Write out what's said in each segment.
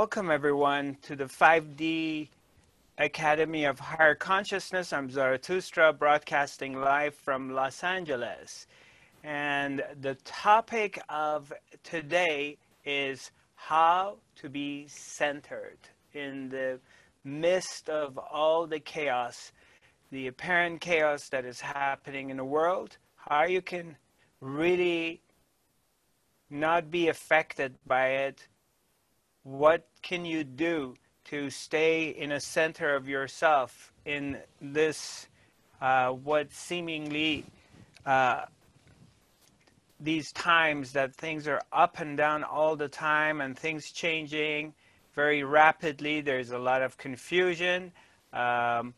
welcome everyone to the 5D Academy of Higher Consciousness. I'm Zarathustra, broadcasting live from Los Angeles. And the topic of today is how to be centered in the midst of all the chaos, the apparent chaos that is happening in the world, how you can really not be affected by it. What can you do to stay in a center of yourself in this, uh, what seemingly uh, these times that things are up and down all the time and things changing very rapidly. There's a lot of confusion um,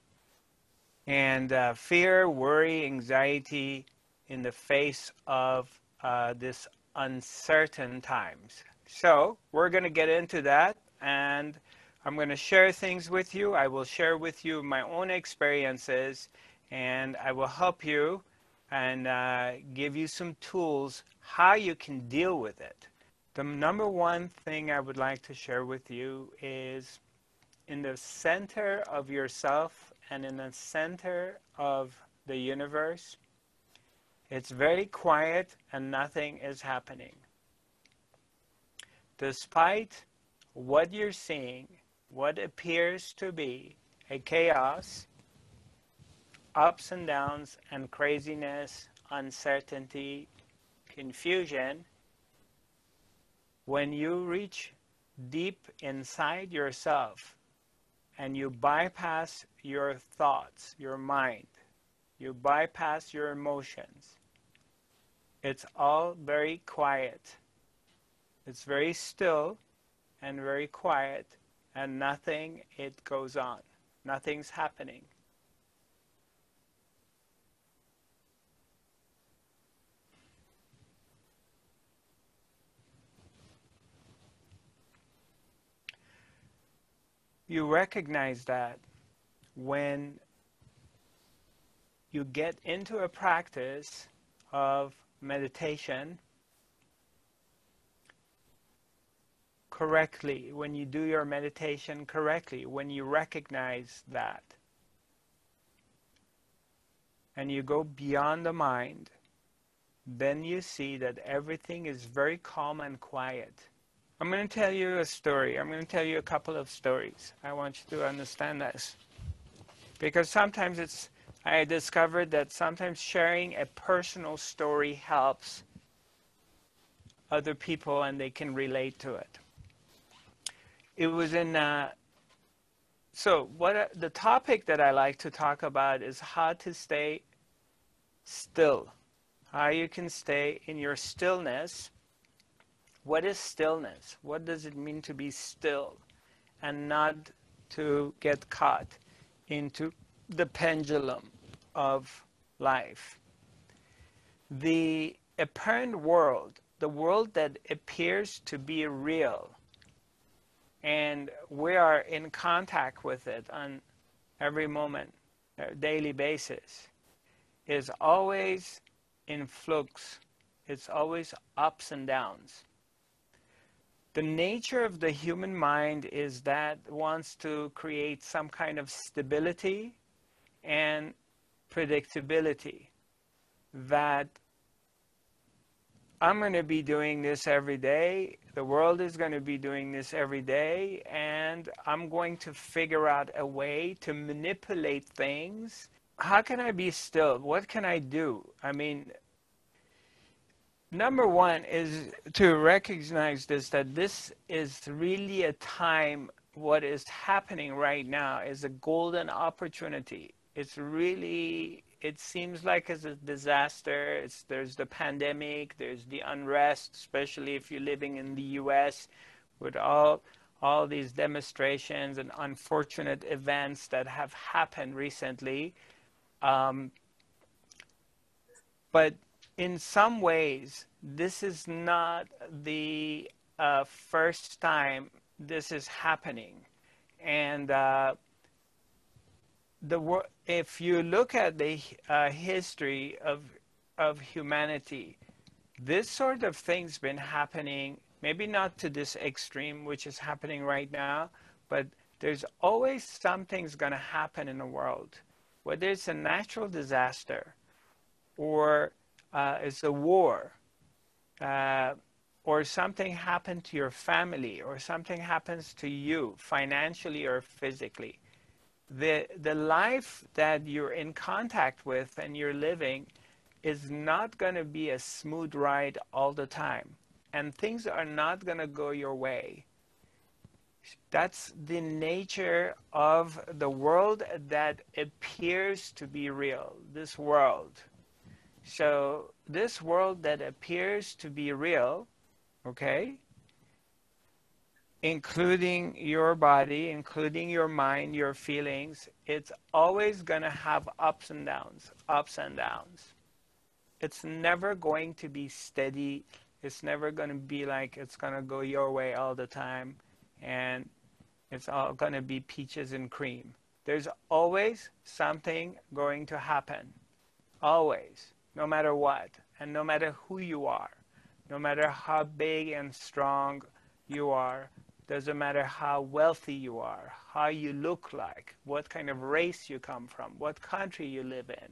and uh, fear, worry, anxiety in the face of uh, this uncertain times. So we're going to get into that and I'm going to share things with you. I will share with you my own experiences and I will help you and uh, give you some tools how you can deal with it. The number one thing I would like to share with you is in the center of yourself and in the center of the universe, it's very quiet and nothing is happening. Despite what you're seeing, what appears to be a chaos, ups and downs and craziness, uncertainty, confusion, when you reach deep inside yourself and you bypass your thoughts, your mind, you bypass your emotions, it's all very quiet. It's very still and very quiet and nothing it goes on. Nothing's happening. you recognize that when you get into a practice of meditation correctly, when you do your meditation correctly, when you recognize that, and you go beyond the mind, then you see that everything is very calm and quiet. I'm going to tell you a story. I'm going to tell you a couple of stories. I want you to understand this. Because sometimes it's, I discovered that sometimes sharing a personal story helps other people and they can relate to it. It was in, uh, so what uh, the topic that I like to talk about is how to stay still. How you can stay in your stillness what is stillness? What does it mean to be still and not to get caught into the pendulum of life? The apparent world, the world that appears to be real, and we are in contact with it on every moment, a daily basis, is always in flux. It's always ups and downs the nature of the human mind is that wants to create some kind of stability and predictability that I'm going to be doing this every day, the world is going to be doing this every day, and I'm going to figure out a way to manipulate things. How can I be still? What can I do? I mean, Number one is to recognize this that this is really a time, what is happening right now is a golden opportunity. It's really, it seems like it's a disaster. It's, there's the pandemic, there's the unrest, especially if you're living in the US with all, all these demonstrations and unfortunate events that have happened recently. Um, but in some ways, this is not the uh, first time this is happening. And uh, the if you look at the uh, history of of humanity, this sort of thing's been happening Maybe not to this extreme, which is happening right now, but there's always something's going to happen in the world, whether it's a natural disaster or uh, it's a war uh, or something happened to your family or something happens to you financially or physically. The, the life that you're in contact with and you're living is not going to be a smooth ride all the time. And things are not going to go your way that's the nature of the world that appears to be real, this world. So, this world that appears to be real, okay, including your body, including your mind, your feelings, it's always going to have ups and downs, ups and downs. It's never going to be steady. It's never going to be like it's going to go your way all the time and it's all going to be peaches and cream. There's always something going to happen. Always. No matter what. And no matter who you are. No matter how big and strong you are. Doesn't matter how wealthy you are. How you look like. What kind of race you come from. What country you live in.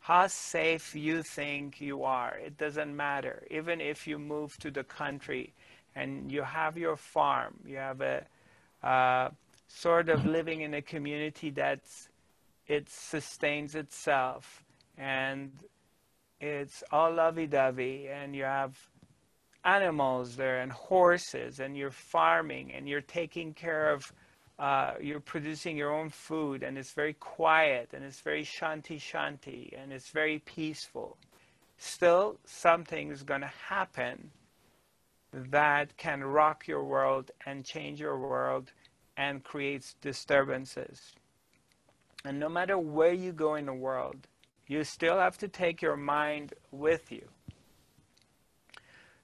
How safe you think you are. It doesn't matter. Even if you move to the country and you have your farm, you have a uh, sort of living in a community that it sustains itself and it's all lovey-dovey and you have animals there and horses and you're farming and you're taking care of uh, you're producing your own food and it's very quiet and it's very shanti shanti and it's very peaceful still something is going to happen that can rock your world and change your world and creates disturbances. And no matter where you go in the world, you still have to take your mind with you.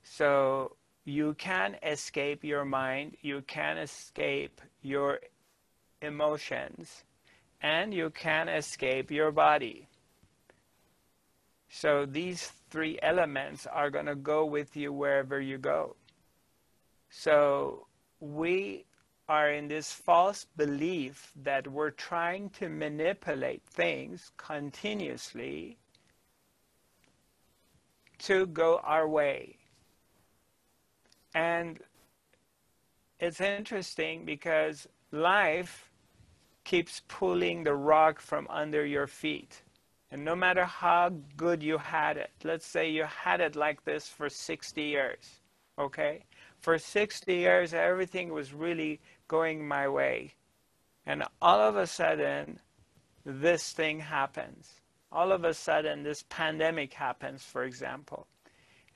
So you can escape your mind, you can escape your emotions, and you can escape your body. So these three elements are going to go with you wherever you go. So we are in this false belief that we're trying to manipulate things continuously to go our way. And it's interesting because life keeps pulling the rug from under your feet. And no matter how good you had it, let's say you had it like this for 60 years, okay? For 60 years, everything was really going my way. And all of a sudden, this thing happens. All of a sudden, this pandemic happens, for example.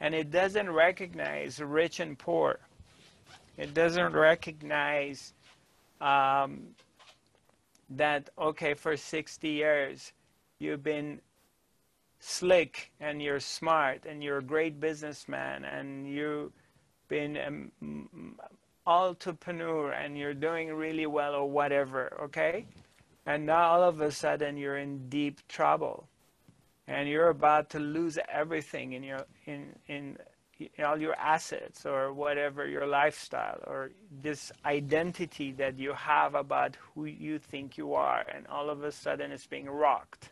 And it doesn't recognize rich and poor. It doesn't recognize um, that, okay, for 60 years, you've been slick and you're smart and you're a great businessman and you've been an entrepreneur and you're doing really well or whatever, okay? And now all of a sudden you're in deep trouble and you're about to lose everything in your in in all your assets or whatever your lifestyle or this identity that you have about who you think you are and all of a sudden it's being rocked